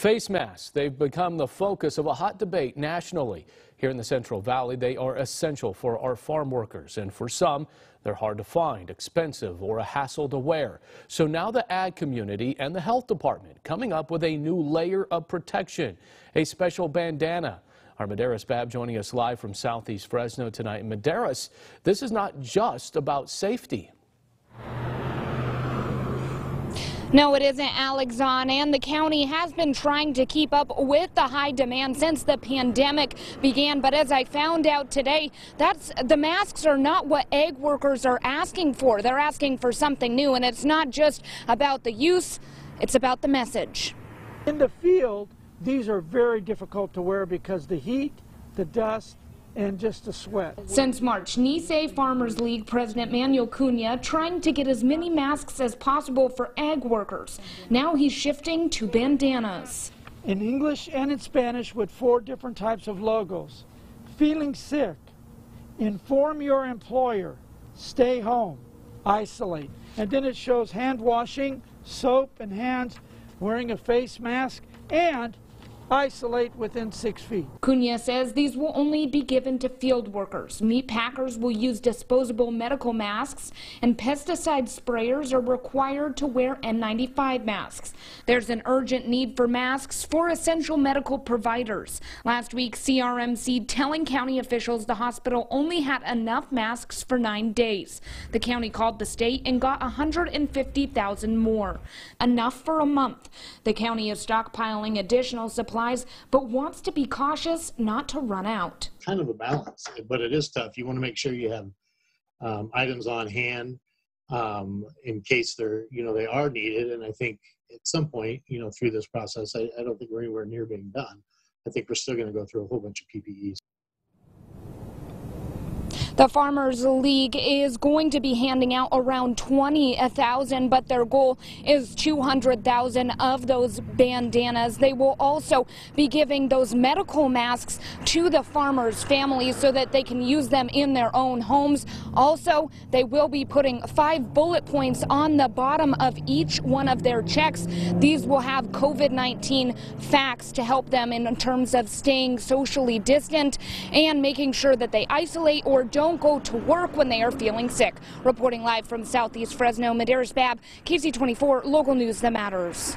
Face masks, they've become the focus of a hot debate nationally. Here in the Central Valley, they are essential for our farm workers, and for some, they're hard to find, expensive, or a hassle to wear. So now the ag community and the health department coming up with a new layer of protection, a special bandana. Our Medeiros Babb joining us live from Southeast Fresno tonight. Medeiros, this is not just about safety. No, it isn't, Alex on, and the county has been trying to keep up with the high demand since the pandemic began. But as I found out today, that's the masks are not what ag workers are asking for. They're asking for something new, and it's not just about the use, it's about the message. In the field, these are very difficult to wear because the heat, the dust, and just a sweat. Since March, Nisei Farmers League President Manuel Cunha trying to get as many masks as possible for ag workers. Now he's shifting to bandanas. In English and in Spanish with four different types of logos. Feeling sick, inform your employer, stay home, isolate. And then it shows hand washing, soap and hands, wearing a face mask, and isolate within six feet. Cunha says these will only be given to field workers. Meat packers will use disposable medical masks, and pesticide sprayers are required to wear N95 masks. There's an urgent need for masks for essential medical providers. Last week, CRMC telling county officials the hospital only had enough masks for nine days. The county called the state and got 150,000 more. Enough for a month. The county is stockpiling additional supplies supplies, but wants to be cautious not to run out. Kind of a balance, but it is tough. You want to make sure you have um, items on hand um, in case they're, you know, they are needed. And I think at some point, you know, through this process, I, I don't think we're anywhere near being done. I think we're still going to go through a whole bunch of PPEs. The Farmers League is going to be handing out around 20,000, but their goal is 200,000 of those bandanas. They will also be giving those medical masks to the farmers' families so that they can use them in their own homes. Also, they will be putting five bullet points on the bottom of each one of their checks. These will have COVID-19 facts to help them in terms of staying socially distant and making sure that they isolate or don't don't go to work when they are feeling sick. Reporting live from Southeast Fresno, Medeiros Bab, KSEE24, local news that matters.